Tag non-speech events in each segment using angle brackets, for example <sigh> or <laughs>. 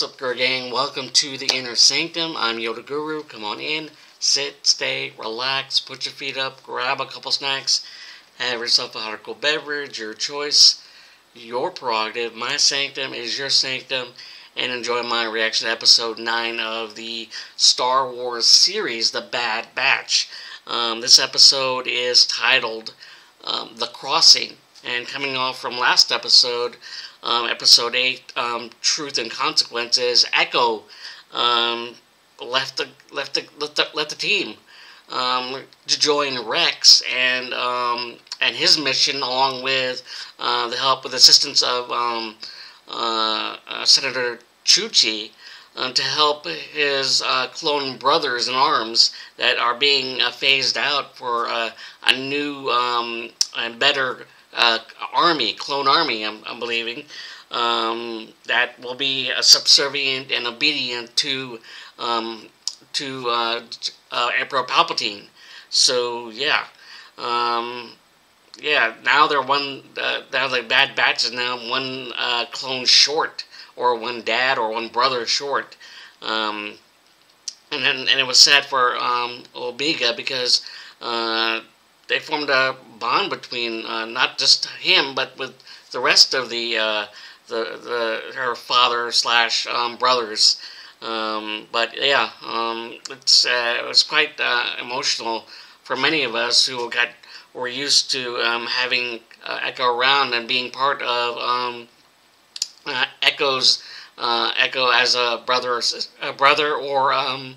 What's up, Guru Gang? Welcome to the Inner Sanctum. I'm Yoda Guru. Come on in, sit, stay, relax, put your feet up, grab a couple snacks, have yourself a hot or cold beverage, your choice, your prerogative. My sanctum is your sanctum, and enjoy my reaction to episode 9 of the Star Wars series, The Bad Batch. Um, this episode is titled um, The Crossing, and coming off from last episode, um, episode 8, um, Truth and Consequences, Echo um, left, the, left, the, left, the, left the team. Um, to join Rex and um, and his mission, along with uh, the help with assistance of um, uh, uh, Senator Chuchi, to help his uh, clone brothers in arms that are being uh, phased out for uh, a new and better uh, army, clone army, I'm, I'm believing, um, that will be uh, subservient and obedient to um, to uh, uh, Emperor Palpatine. So yeah, um, yeah. Now they're one. Uh, now the Bad Batch is now one uh, clone short, or one dad, or one brother short. Um, and then, and it was sad for um, Omega because they formed a bond between uh, not just him but with the rest of the uh, the, the her father slash um, brothers. Um, but yeah, um, it's uh, it was quite uh, emotional for many of us who got were used to um, having uh, Echo around and being part of um, uh, Echo's Echo as a brother, a brother or um,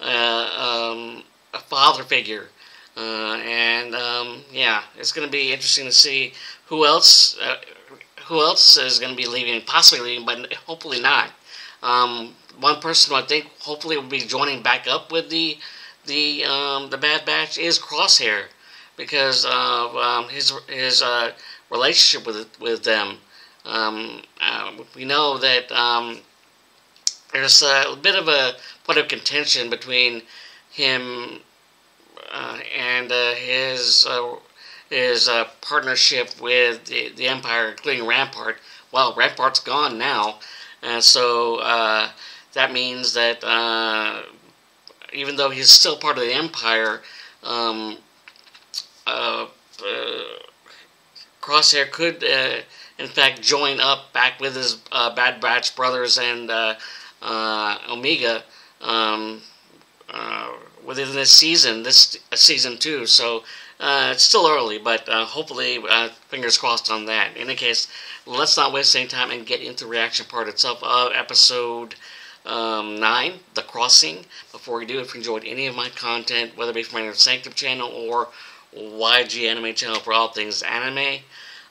a father figure. Uh, and um, yeah, it's going to be interesting to see who else uh, who else is going to be leaving, possibly leaving, but hopefully not. Um, one person I think hopefully will be joining back up with the the um, the Bad Batch is Crosshair because of um, his his uh, relationship with with them. Um, uh, we know that um, there's a bit of a point of contention between him and uh, his uh, his partnership with the, the Empire, including Rampart. Well, Rampart's gone now, and so that means that even though he's still part of the Empire, um, uh, uh, Crosshair could, uh, in fact, join up back with his Bad Batch brothers and Omega um, within this season, this uh, season two. So uh, it's still early, but uh, hopefully, uh, fingers crossed on that. In any case, let's not waste any time and get into reaction part itself of episode um, 9, The Crossing. Before we do, if you enjoyed any of my content, whether it be from my Sanctum channel or YG Anime channel for all things anime,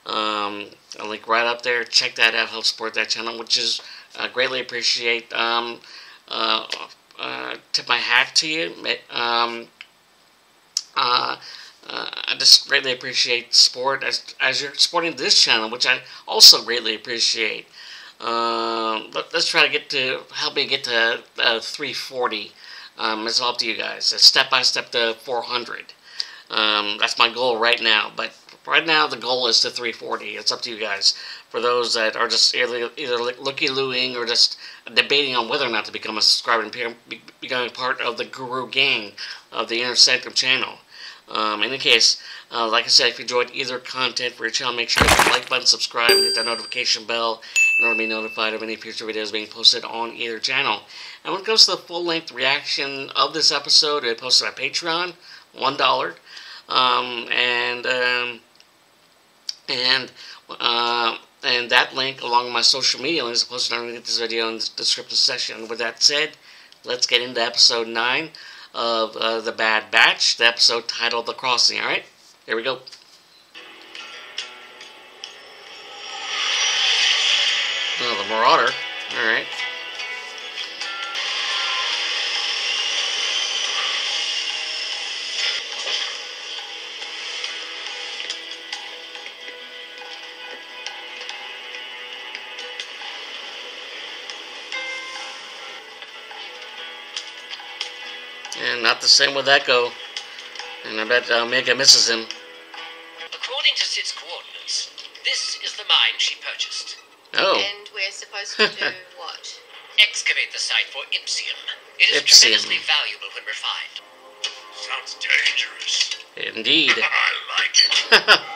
um, a link right up there. Check that out. Help support that channel, which is uh, greatly appreciate. Um, uh, tip my hat to you. Um, uh, uh, I just greatly appreciate support as, as you're supporting this channel, which I also greatly appreciate. Um, let, us try to get to, help me get to uh, 340. Um, it's all up to you guys. It's step by step to 400. Um, that's my goal right now. But right now, the goal is to 340. It's up to you guys. For those that are just either, either looky-looing or just debating on whether or not to become a subscriber and be, becoming part of the Guru Gang of the Inner Sanctum channel. Um, in any case, uh, like I said, if you enjoyed either content for your channel, make sure to hit the like button, subscribe, and hit that notification bell in order to be notified of any future videos being posted on either channel. And when it comes to the full-length reaction of this episode, it posted on Patreon, $1. Um, and, um, and, uh, and that link, along with my social media links, posted underneath this video in the description section. With that said, let's get into episode 9 of uh, The Bad Batch, the episode titled The Crossing, alright? Here we go. Oh, the Marauder. Alright. And not the same with Echo. And I bet uh, Omega misses him. According to Cid's coordinates, this is the mine she purchased. Oh. And we're supposed to do <laughs> what? excavate the site for Ipsium. It is Ipsium. tremendously valuable when refined. Sounds dangerous. Indeed. <laughs> I like it. <laughs>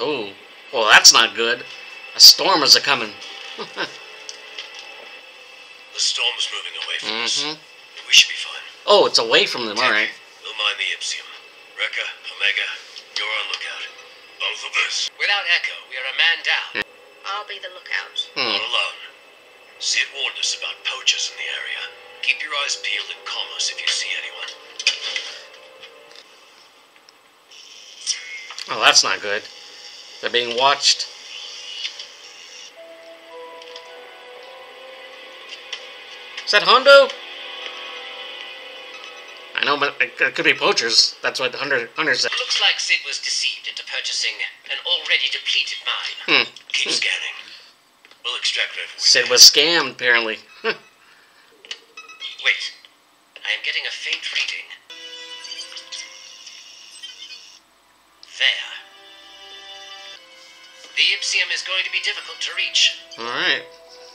oh, well, that's not good. A <laughs> storm is a coming. The storm's moving away from us. hmm We should be fine. Oh, it's away from them. All right. We'll mine the Ipsium. Wrecker, Omega, you're on lookout. Both of us. Without Echo, we are a man down. I'll be the lookout. Hmm. Not alone. Cid warned us about poachers in the area. Keep your eyes peeled and call us if you see anyone. Oh, that's not good. They're being watched. Is that Hondo? I know, but it could be poachers. That's what Hunter, Hunter said. Looks like Cid was deceived into purchasing an already depleted mine. Hmm. Keep scanning. We'll extract we Cid was scammed, apparently. <laughs> Wait. I am getting a faint reading. The Ipsium is going to be difficult to reach. Alright.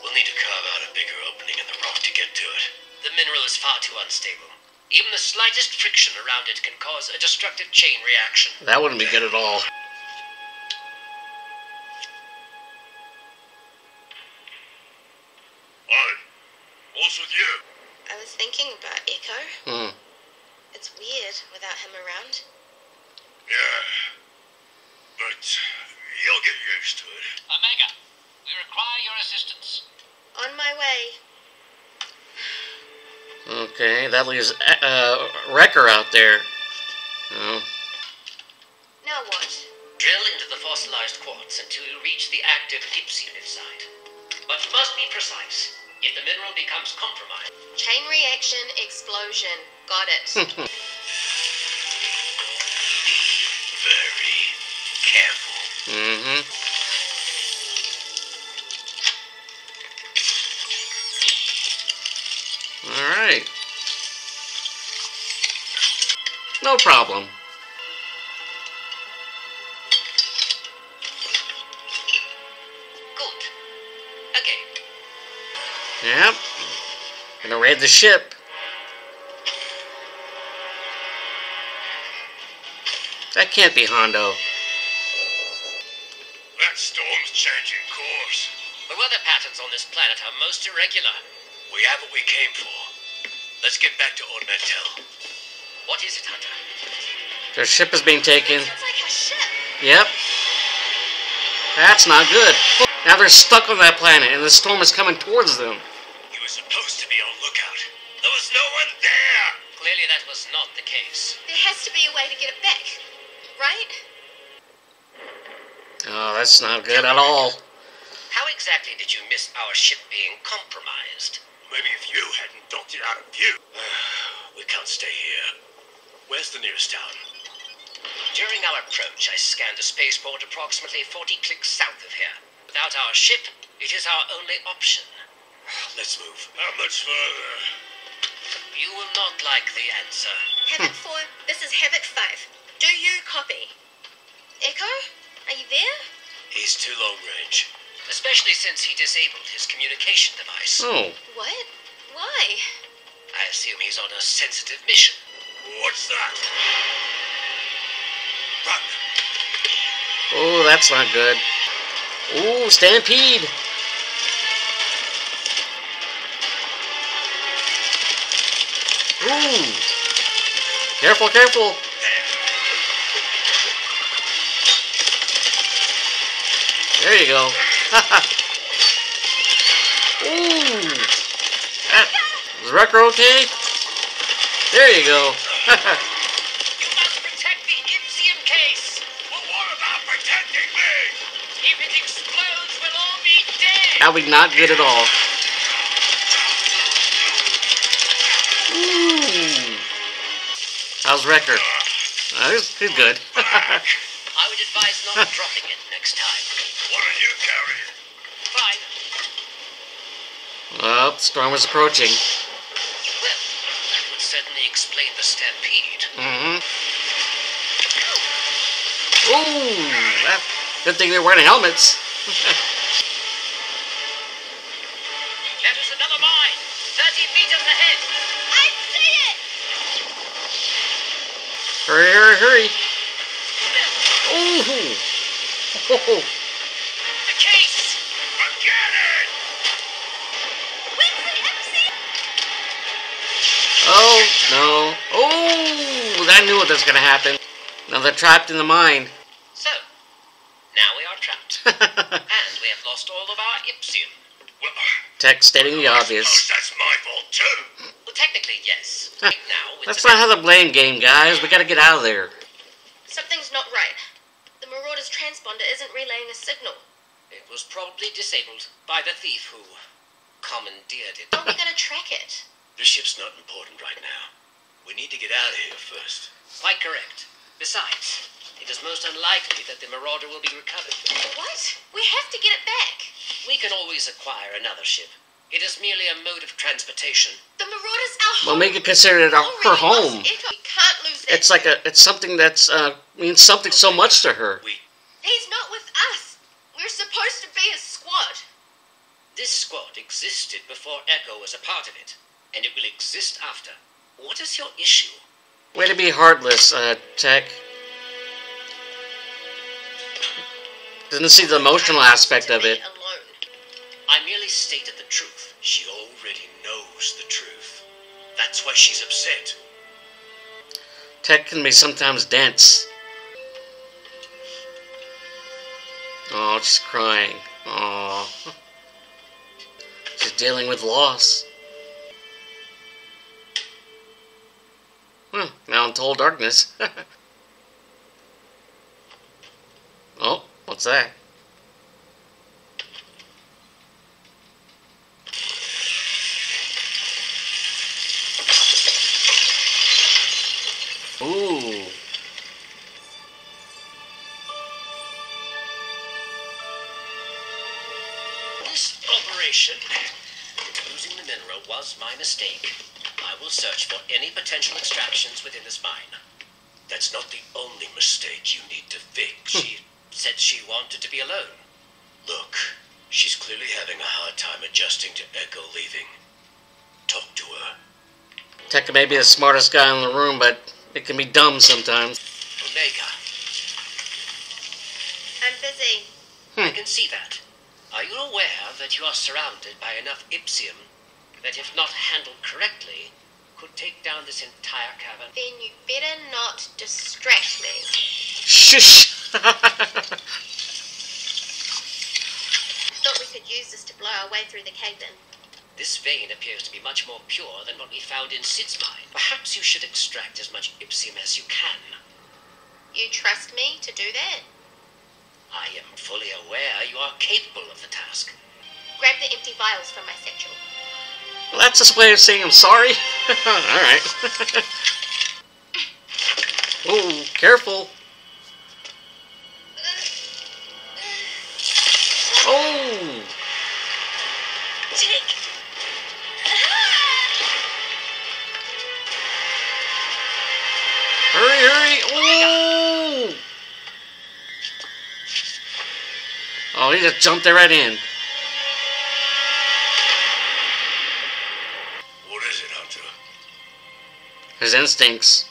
We'll need to carve out a bigger opening in the rock to get to it. The mineral is far too unstable. Even the slightest friction around it can cause a destructive chain reaction. That wouldn't be good at all. Hi. What's with you? I was thinking about Echo. Hmm. It's weird without him around. Yeah. But you'll get used to it. Omega, we require your assistance. On my way. Okay, that leaves uh, Wrecker out there. Oh. Now what? Drill into the fossilized quartz until you reach the active Ipsium site. But you must be precise. If the mineral becomes compromised, Chain reaction explosion. Got it. <laughs> Mm-hmm. Alright. No problem. good. Again, Yep. Gonna raid the ship. That can't be Hondo. Weather patterns on this planet are most irregular. We have what we came for. Let's get back to Ord Mantell. What is it, Hunter? Their ship is being taken. Sounds like a ship. Yep. That's not good. Now they're stuck on that planet and the storm is coming towards them. You were supposed to be on lookout. There was no one there. Clearly, that was not the case. There has to be a way to get it back. Right? Oh, that's not good at all. How exactly did you miss our ship being compromised? Maybe if you hadn't docked it out of view. <sighs> we can't stay here. Where's the nearest town? During our approach, I scanned a spaceport approximately 40 clicks south of here. Without our ship, it is our only option. <sighs> Let's move. How much further? You will not like the answer. Havoc hmm. 4, this is Havoc 5. Do you copy? Echo? Are you there? He's too long range. Especially since he disabled his communication device. Oh, What? Why? I assume he's on a sensitive mission. What's that? Run! oh, that's not good. Ooh, stampede. Ooh. Careful, careful. There you go. <laughs> Ooh. Is Wrecker okay? There you go. You must protect the Ipsium case! But what about protecting me? If it explodes, we'll all be dead! that be not good at all. Ooh. How's Wrecker? Uh, he's, he's good. <laughs> I would advise not dropping it next time. What are you carrying? Fine. Well, the storm is approaching. Well, that would certainly explain the stampede. Mm-hmm. Ooh, that, good thing they're wearing helmets. <laughs> That is another mine. 30 meters ahead. I see it! hurry, hurry, hurry. Ooh. Oh, <laughs> oh no. Oh, I knew it was gonna happen. Now they're trapped in the mine. So, now we are trapped. <laughs> and we have lost all of our Ipsium. Well, Tech stating the obvious. suppose that's my fault too. Well, technically, yes. Right now, it's That's about- not how the blame game, guys. We gotta get out of there. Something's not right. The Marauder's transponder isn't relaying a signal. It was probably disabled by the thief who commandeered it. How are we gonna track it? The ship's not important right now. We need to get out of here first. Quite correct. Besides, it is most unlikely that the Marauder will be recovered. What? We have to get it back. We can always acquire another ship. It is merely a mode of transportation. The Marauder's our Well, home. we could consider it our, her lost home. Echo. We can't lose that. It's like a, it's something that's uh, means something so much to her. We He's not with us. We're supposed to be a squad. This squad existed before Echo was a part of it, and it will exist after. What is your issue? Way to be heartless, uh, Tech. Doesn't see the emotional aspect of it. I merely stated the truth. she already knows the truth. That's why she's upset. Tech can be sometimes dense. Oh, she's crying. Oh. <laughs> She's dealing with loss. Hmm, now in total darkness. <laughs> oh, what's that? Within this mine. That's not the only mistake you need to fix. Hmm. She said she wanted to be alone. Look, she's clearly having a hard time adjusting to Echo leaving. Talk to her. Tech may be the smartest guy in the room, but it can be dumb sometimes. Omega, I'm busy. Hmm. I can see that. Are you aware that you are surrounded by enough Ipsium that, if not handled correctly, could take down this entire cavern? Then you better not distract me. Shush! I Thought we could use this to blow our way through the cave in. This vein appears to be much more pure than what we found in Cid's mine. Perhaps you should extract as much Ipsium as you can. You trust me to do that? I am fully aware you are capable of the task. Grab the empty vials from my satchel. Well, that's his way of saying I'm sorry. <laughs> Alright. <laughs> oh, careful. Oh! Hurry, hurry! Oh! Oh, he just jumped there right in. His instincts.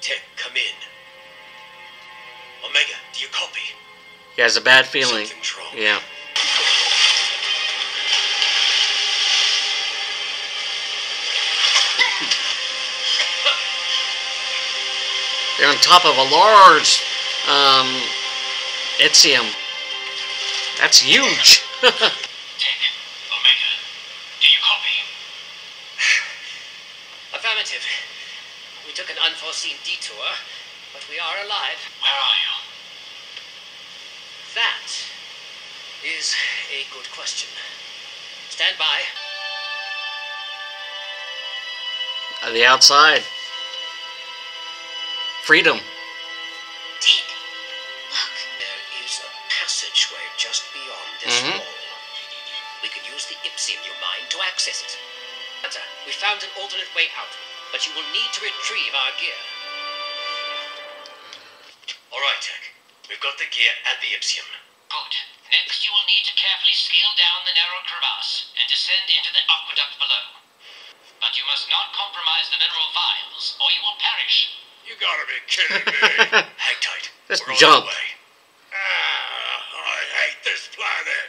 Tech, come in. Omega, do you copy? He has a bad feeling. Yeah. They're on top of a large um, Itium. That's huge. <laughs> Tech, Omega, do you copy? Affirmative. We took an unforeseen detour, but we are alive. Where are you? That is a good question. Stand by. On the outside. Freedom. Dick! Look! There is a passageway just beyond this Mhm. wall. We can use the Ipsium you mine to access it. Hunter, we found an alternate way out. But you will need to retrieve our gear. All right, Tech. We've got the gear at the Ipsium. Good. Next, you will need to carefully scale down the narrow crevasse and descend into the aqueduct below. But you must not compromise the mineral vials, or you will perish. You gotta be kidding me. <laughs> Hang tight. Just We're on jump. the way. Ah, I hate this planet.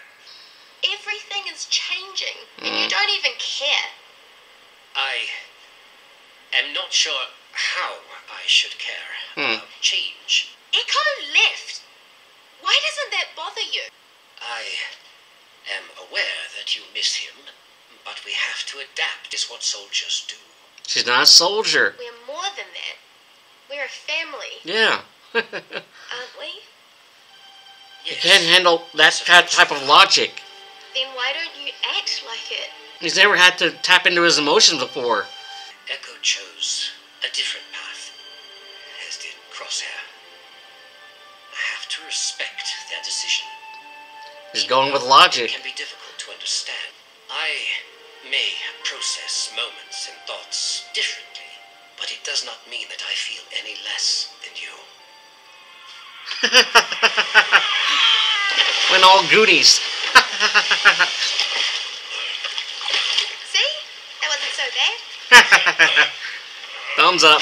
Everything is changing, and you don't even care. I am not sure how I should care Hmm. about change. Echo left. Why doesn't that bother you? I am aware that you miss him, but we have to adapt, is what soldiers do. She's not a soldier. We're more than that. We're a family, Yeah. you <laughs> aren't we? Yes. You can't handle that kind type of logic. Then why don't you act like it? He's never had to tap into his emotions before. Echo chose a different path, as did Crosshair. I have to respect their decision. He's going with logic. It logic. can be difficult to understand. I may process moments and thoughts differently, but it does not mean that I feel any less than you. <laughs> when all Goonies. <laughs> See? That wasn't so bad. <laughs> Thumbs up.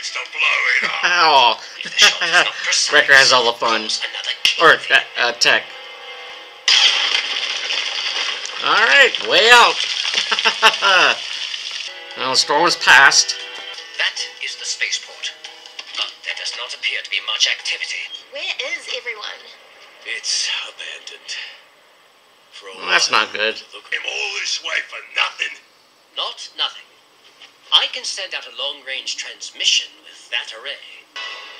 How come he gets to blow it up? <laughs> oh. If the shot is not <laughs> precise, Wrecker has all the fun. Or uh, uh, tech. Alright, way out. <laughs> well, the storm is past. That is the spaceport. But there does not appear to be much activity. Where is everyone? It's abandoned. For a Well, that's not good. Look him all this way for nothing. Not nothing. I can send out a long-range transmission with that array.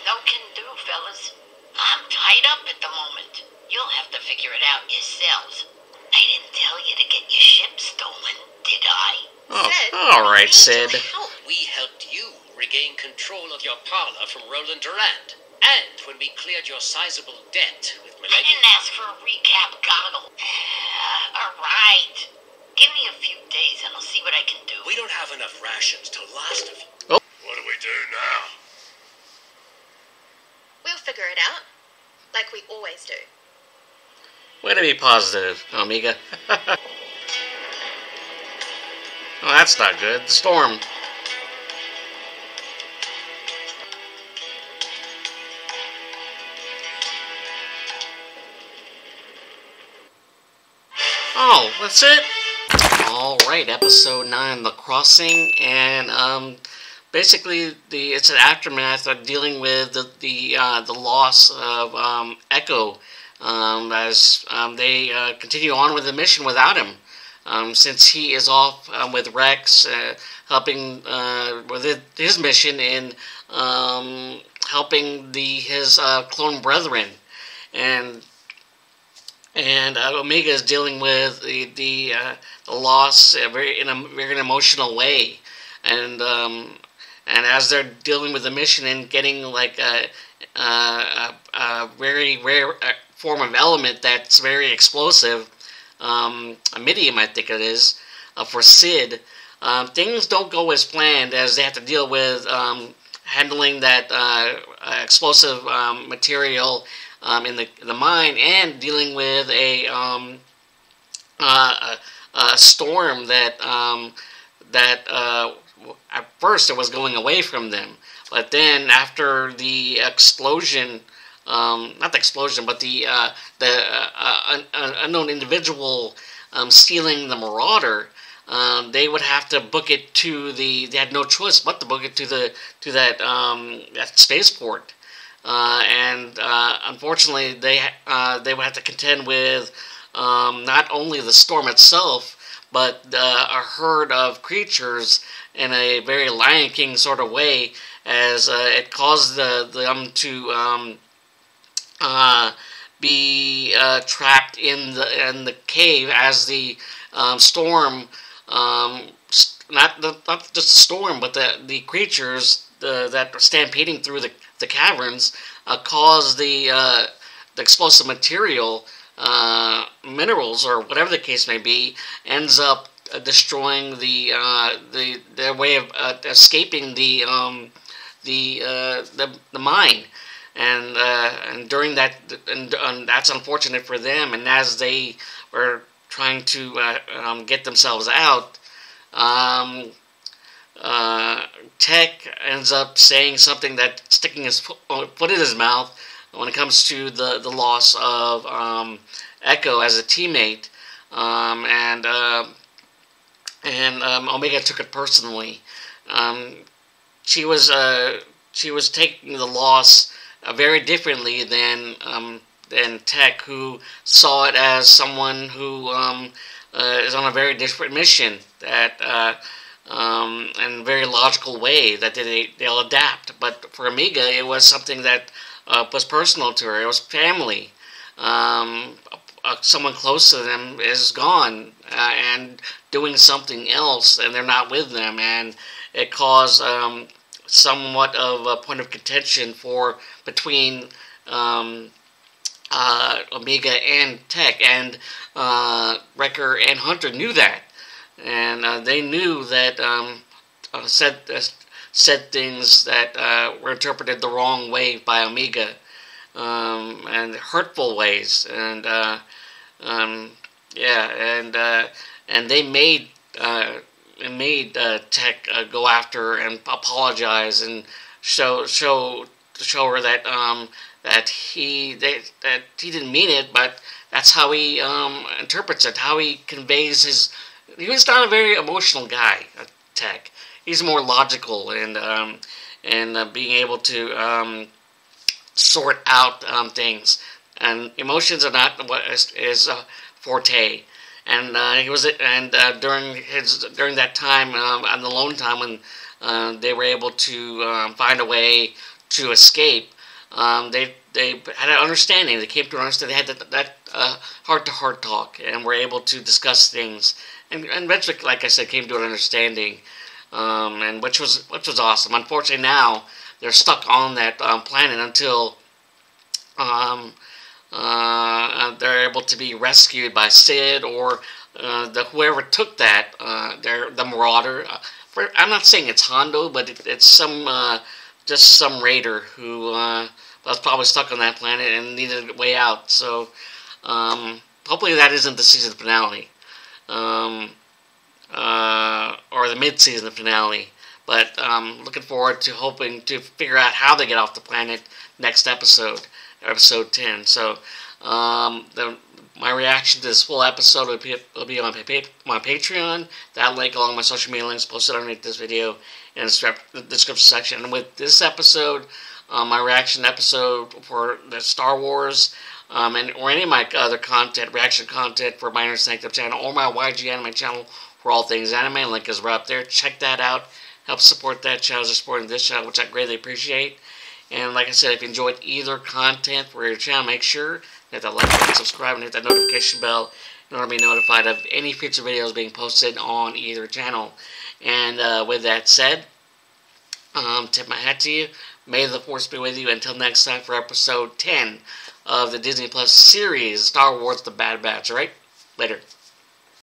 No can do, fellas. I'm tied up at the moment. You'll have to figure it out yourselves. I didn't tell you to get your ship stolen, did I? Oh, Cid, alright, Cid. help. We helped you regain control of your parlor from Roland Durand. And when we cleared your sizable debt with I didn't ask for a recap, Goggle. <sighs> All right. Give me a few days and I'll see what I can do. We don't have enough rations to last a few. Oh. What do we do now? We'll figure it out. Like we always do. Way to be positive, Omega. <laughs> oh, that's not good. The storm. Oh, that's it? Alright, episode 9, The Crossing, and, um, basically, the it's an aftermath of dealing with the, the, uh, the loss of, um, Echo, um, as, um, they, uh, continue on with the mission without him. Um, since he is off um, with Rex, uh, helping uh, with it- his mission in helping the his uh, clone brethren, and and uh, Omega is dealing with the the, uh, the loss uh, very in a very emotional way, and um, and as they're dealing with the mission and getting like a, a, a, a very rare uh, form of element that's very explosive, um, a medium I think it is, uh, for Cid. Um, things don't go as planned as they have to deal with um, handling that uh, explosive um, material um, in the the mine and dealing with a um, uh, a, a storm that um, that uh, at first it was going away from them, but then after the explosion, um, not the explosion, but the uh, the uh, uh, un- un- unknown individual um, stealing the Marauder. Um, they would have to book it to the. They had no choice but to book it to the to that um, that spaceport, uh, and uh, unfortunately they uh, they would have to contend with um, not only the storm itself, but uh, a herd of creatures in a very Lion King sort of way, as uh, it caused the, them to um, uh, be uh, trapped in the in the cave as the um, storm, um, not the, not just the storm, but the the creatures uh, that are stampeding through the the caverns uh, cause the uh, the explosive material, uh, minerals or whatever the case may be, ends up destroying the uh, the their way of uh, escaping the um, the, uh, the the mine, and and during that and, and, that's unfortunate for them. And as they were trying to um, get themselves out, um, Tech ends up saying something that sticking his foot, foot in his mouth when it comes to the the loss of um, Echo as a teammate, um, and uh, and um, Omega took it personally. Um, she was uh, she was taking the loss uh, very differently than um, than Tech, who saw it as someone who um, uh, is on a very different mission that uh, um, in a very logical way that they they'll adapt. But for Omega, it was something that uh, was personal to her. It was family. Um, uh, someone close to them is gone uh, and doing something else, and they're not with them, and it caused um, somewhat of a point of contention for between um, uh, and Tech, and uh, Wrecker and Hunter knew that, and uh, they knew that um, uh, said said things that were interpreted the wrong way by Omega um, and hurtful ways, and uh, um, yeah, and uh, and they made uh, made uh, Tech uh, go after and apologize and show show show her that um, that he they, that he didn't mean it, but that's how he um, interprets it, how he conveys his. He was not a very emotional guy, uh, Tech. He's more logical and um, and uh, being able to um, sort out um, things. And emotions are not what is, is forte. And uh, he was and uh, during his during that time um, on the lone time when uh, they were able to um, find a way to escape, um, they they had an understanding. They came to an understanding. They had that, that heart to heart talk and were able to discuss things. And, and eventually, like I said, came to an understanding. Um, and which was which was awesome. Unfortunately, now they're stuck on that um, planet until um, uh, they're able to be rescued by Cid or uh, the whoever took that, uh, the Marauder. Uh, for, I'm not saying it's Hondo, but it, it's some uh, just some raider who uh, was probably stuck on that planet and needed a way out. So um, hopefully that isn't the season finale. Um, or the mid-season finale. But um, looking forward to hoping to figure out how they get off the planet next episode, episode 10. So um, the, my reaction to this full episode will be, will be on my, Patreon. That link along my social media links posted underneath this video in the description section. And with this episode, um, my reaction episode for the Star Wars um, and or any of my other content, reaction content for my Inner Sanctum channel or my YG Anime channel for all things anime. Link is right up there. Check that out. Help support that channel as supporting this channel, which I greatly appreciate. And like I said, if you enjoyed either content for your channel, make sure that like button, subscribe, and hit that notification bell in order to be notified of any future videos being posted on either channel. And uh, with that said, um, tip my hat to you. May the force be with you until next time for episode 10 of the Disney Plus series, Star Wars The Bad Batch. right? Later.